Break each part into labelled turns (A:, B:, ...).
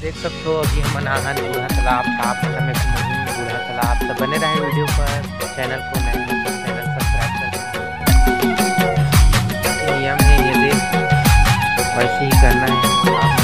A: देख सकते हो, अभी हम अनाहन बूढ़ा तालाब साफ़ समय बूढ़ा तालाब। तो बने रहे वीडियो पर चैनल को नए तो सब्सक्राइब कर नियम है वैसे ही करना है।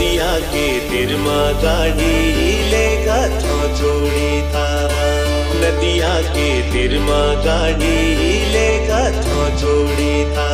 B: नदिया के तिरमा गाड़ी लेगा छो जोड़ी तारा। नदिया के तिरमा गाड़ी लेगा थो जोड़ी था